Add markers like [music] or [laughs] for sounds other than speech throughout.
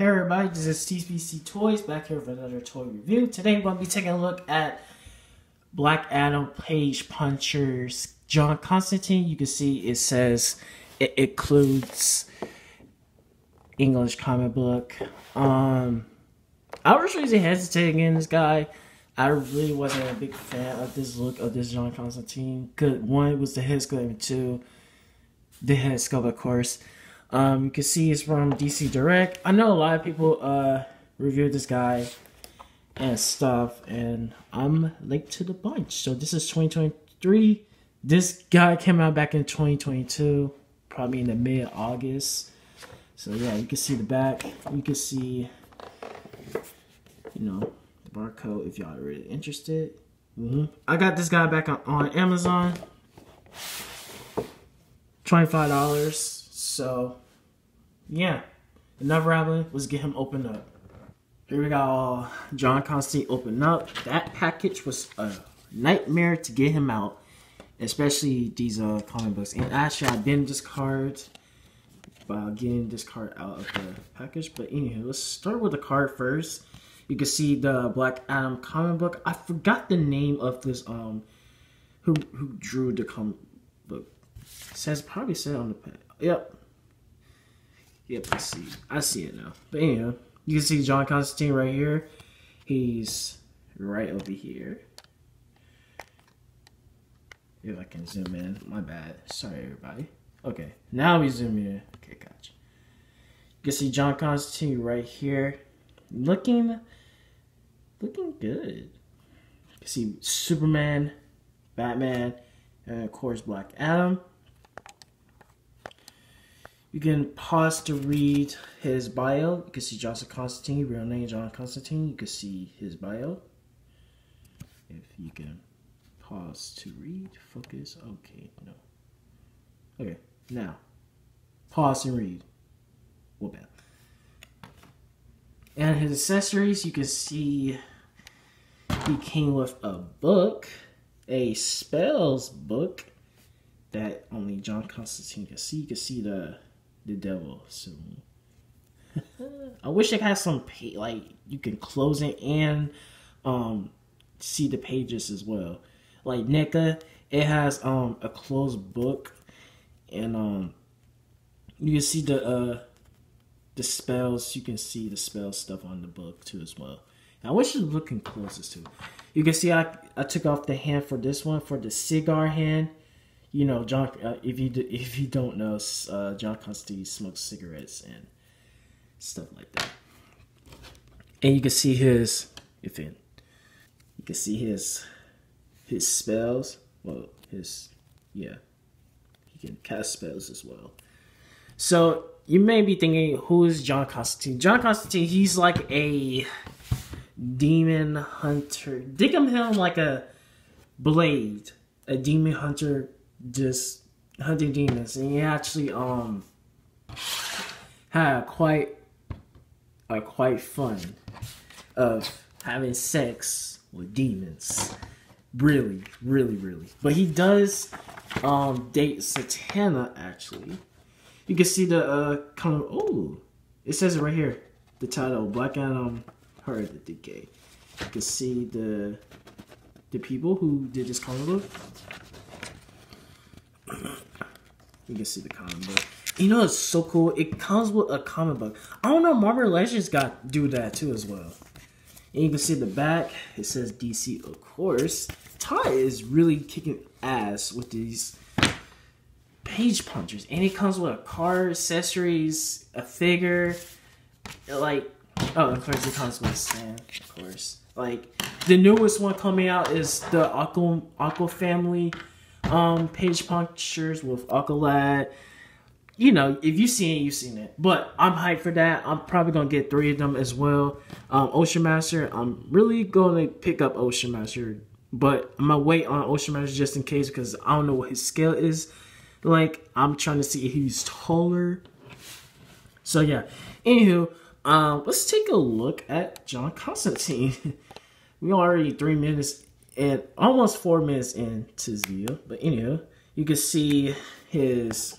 Hey everybody, this is TCP Toys back here with another toy review. Today we're going to be taking a look at Black Adam Page Punchers John Constantine. You can see it says it includes English comic book. Um, I was really hesitating in this guy. I really wasn't a big fan of this look of this John Constantine. Good one was the head sculpt, and two, the head sculpt, of course. Um, you can see it's from DC Direct. I know a lot of people uh reviewed this guy and stuff, and I'm late to the bunch. So this is 2023. This guy came out back in 2022, probably in the mid August. So yeah, you can see the back. You can see, you know, the barcode if y'all are really interested. Mm -hmm. I got this guy back on, on Amazon. $25. So, yeah. Enough rambling. Let's get him opened up. Here we got John Constantine opened up. That package was a nightmare to get him out. Especially these uh, comic books. And actually, I didn't discard by getting this card out of the package. But anyway, let's start with the card first. You can see the Black Adam comic book. I forgot the name of this um who who drew the comic book. It says probably said on the pack. Yep. Yep, I see. I see it now. But anyway, you can see John Constantine right here. He's right over here. If I can zoom in. My bad. Sorry, everybody. Okay, now we zoom in. Okay, gotcha. You can see John Constantine right here. Looking, looking good. You can see Superman, Batman, and of course Black Adam. You can pause to read his bio. You can see Johnson Constantine, real name John Constantine. You can see his bio. If you can pause to read, focus. Okay, no. Okay, now pause and read. Bad. And his accessories, you can see he came with a book, a spells book that only John Constantine can see. You can see the the devil soon. [laughs] I wish it had some pay, like you can close it and um see the pages as well. Like NECA, it has um a closed book and um you can see the uh the spells. You can see the spell stuff on the book too as well. And I wish was looking closest to. You can see I I took off the hand for this one for the cigar hand you know, John. Uh, if you if you don't know, uh, John Constantine smokes cigarettes and stuff like that. And you can see his if it, you can see his his spells. Well, his yeah, he can cast spells as well. So you may be thinking, who is John Constantine? John Constantine, he's like a demon hunter. Think of him like a blade, a demon hunter just hunting demons, and he actually um had quite a quite fun of having sex with demons. Really, really, really. But he does um date Zatanna actually. You can see the uh kind of oh it says it right here. The title Black Adam Heard the Decay. You can see the the people who did this comic book you can see the comic book. You know it's so cool? It comes with a comic book. I don't know, Marvel Legends got do that too as well. And you can see the back. It says DC, of course. Ty is really kicking ass with these page punchers, and it comes with a car, accessories, a figure, like oh, of course it comes with stand, of course. Like the newest one coming out is the Aqua Aqua family um page punchers with Aqualad. You know, if you've seen it, you've seen it. But I'm hyped for that. I'm probably gonna get three of them as well. Um, Ocean Master, I'm really gonna pick up Ocean Master, but I'm gonna wait on Ocean Master just in case because I don't know what his scale is. Like, I'm trying to see if he's taller. So yeah. Anywho, um, let's take a look at John Constantine. [laughs] we already three minutes and almost four minutes into video. But anyway, you can see his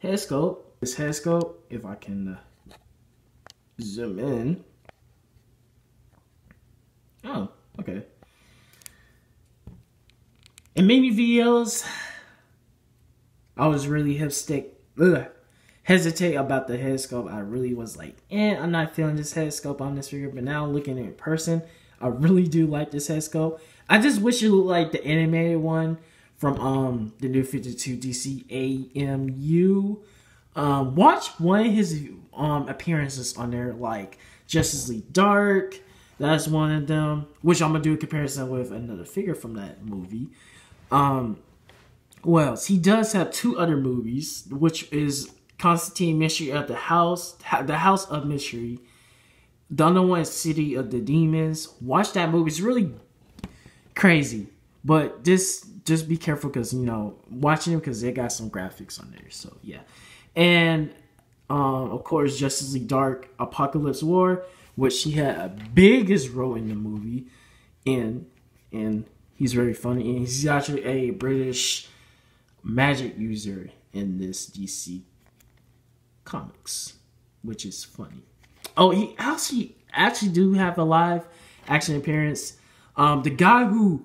head scope. His head scope, if I can uh, zoom in. Oh, okay. In many videos, I was really hipstick, ugh, hesitate about the head sculpt. I really was like, eh, I'm not feeling this head sculpt on this figure. But now looking in person, I really do like this sculpt. I just wish it looked like the animated one from um the new 52 DC AMU. Um, watch one of his um appearances on there, like Justice League Dark. That's one of them. Which I'm gonna do a comparison with another figure from that movie. Um, well, he does have two other movies, which is Constantine Mystery of the House, the House of Mystery. One is City of the Demons. Watch that movie; it's really crazy. But just just be careful because you know watching it because they got some graphics on there. So yeah, and um, of course Justice League Dark, Apokolips War, which he had a biggest role in the movie, and and he's very funny and he's actually a British magic user in this DC comics, which is funny. Oh, he actually actually do have a live action appearance. Um, the guy who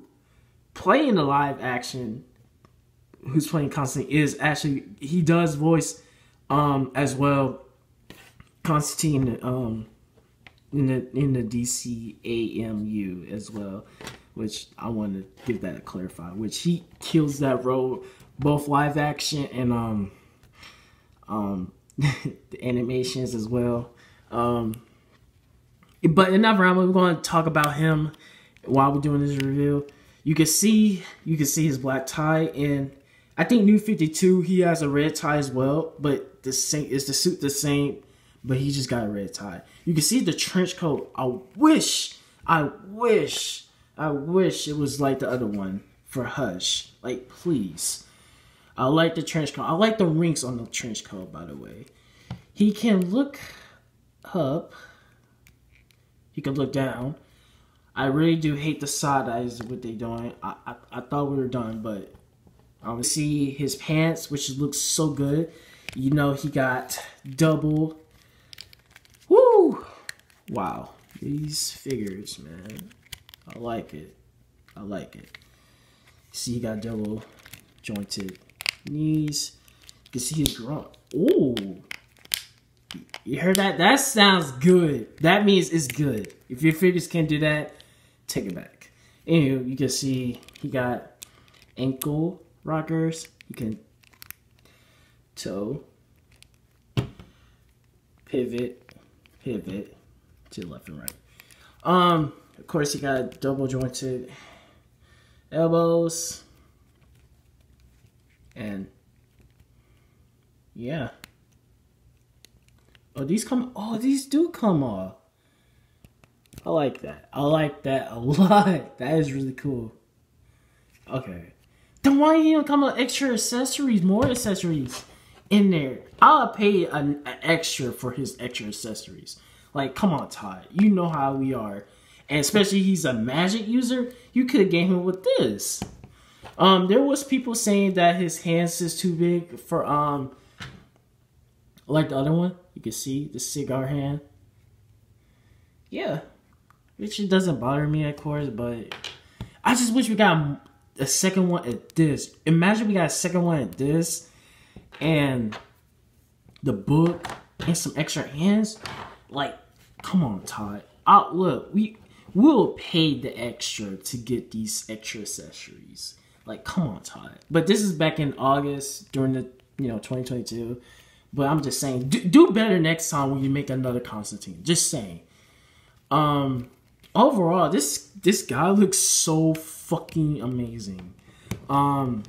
playing the live action, who's playing Constantine, is actually he does voice um as well Constantine um in the in the DC AMU as well, which I want to give that a clarify. Which he kills that role, both live action and um um [laughs] the animations as well. Um, but enough around. We're going to talk about him while we're doing this review. You can see you can see his black tie, and I think New Fifty Two he has a red tie as well. But the same is the suit the same, but he just got a red tie. You can see the trench coat. I wish, I wish, I wish it was like the other one for Hush. Like please, I like the trench coat. I like the rings on the trench coat. By the way, he can look up. He can look down I really do hate the side eyes what they doing. I, I, I thought we were done, but I um, see his pants, which looks so good. You know he got double. Woo! Wow, these figures, man. I like it. I like it. See, he got double jointed knees. You can see his grunt. Ooh. You heard that? That sounds good. That means it's good. If your figures can't do that, take it back. Anyway, you can see he got ankle rockers. You can toe, pivot, pivot to left and right. Um, of course, he got double jointed elbows, and yeah. Oh, these come. Oh, these do come off. I like that. I like that a [laughs] lot. That is really cool. Okay. Then why you don't come with extra accessories, more accessories in there? I'll pay an, an extra for his extra accessories. Like, come on, Todd. You know how we are. And especially he's a magic user, you could have gave him with this. Um, there was people saying that his hands is too big for um like the other one. You can see the cigar hand. Yeah, which doesn't bother me, of course, but I just wish we got a second one at this. Imagine we got a second one at this, and the book and some extra hands. Like, come on, Todd. Out look, we will pay the extra to get these extra accessories. Like, come on, Todd. But this is back in August during the you know 2022. But I'm just saying, do, do better next time when you make another Constantine. Just saying. Um, overall, this this guy looks so fucking amazing. Um,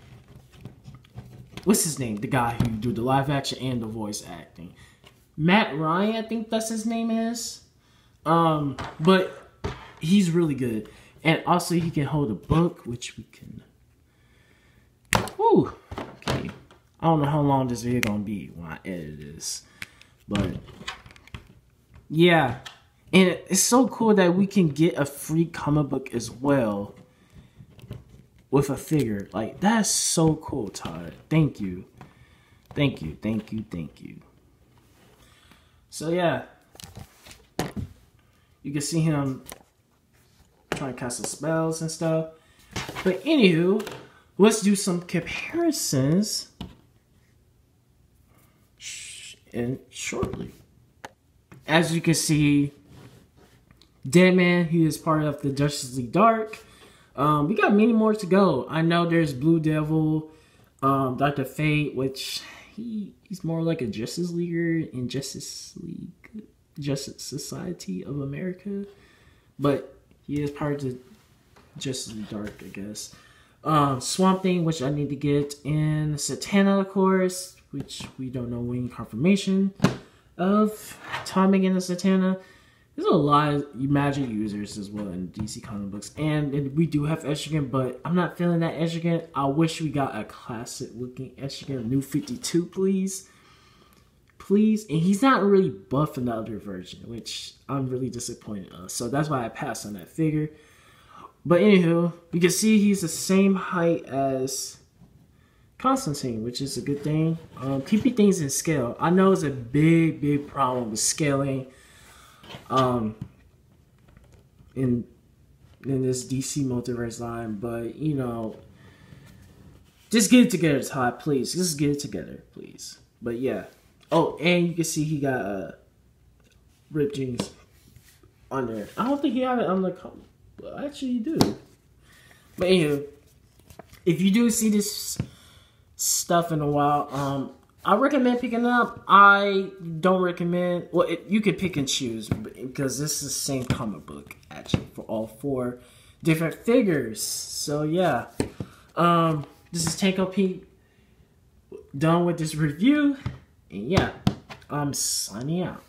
what's his name? The guy who do the live action and the voice acting, Matt Ryan, I think that's his name is. Um, but he's really good, and also he can hold a book, which we can. Woo. I don't know how long this video gonna be when I edit this, but yeah. And it's so cool that we can get a free comic book as well with a figure. Like, that's so cool, Todd. Thank you. Thank you, thank you, thank you. So, yeah. You can see him trying to cast some spells and stuff. But anywho, let's do some comparisons and shortly. As you can see, Deadman, he is part of the Justice League Dark. Um, we got many more to go. I know there's Blue Devil, um, Doctor Fate, which he he's more like a Justice Leaguer in Justice League, Justice Society of America, but he is part of the Justice League Dark, I guess. Um, Swamp Thing, which I need to get, and Zatanna, of course, which we don't know when confirmation of timing in the Zatanna. There's a lot of magic users as well in DC comic books, and, and we do have Etrigan, but I'm not feeling that Etrigan. I wish we got a classic looking Etrigan, new 52, please, please. And he's not really buff in the other version, which I'm really disappointed of. So that's why I passed on that figure. But anywho, you can see he's the same height as Constantine, which is a good thing. Um, keeping things in scale. I know it's a big, big problem with scaling um, in in this DC multiverse line, but you know, just get it together, Todd, please. Just get it together, please. But yeah. Oh, and you can see he got uh, ripped jeans on there. I don't think he had it on the. Well, actually, you do. But anyway, if you do see this stuff in a while, um, I recommend picking up. I don't recommend. Well, it, you could pick and choose because this is the same comic book actually for all four different figures. So yeah, um, this is Tanko P. Done with this review, and yeah, I'm signing out.